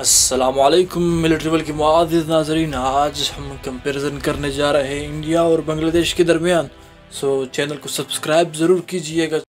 असलकम मिलिट्री बल के मुआज़ नाजरीन। आज हम कंपैरिजन करने जा रहे हैं इंडिया और बांग्लादेश के दरमियान। सो चैनल को सब्सक्राइब ज़रूर कीजिएगा।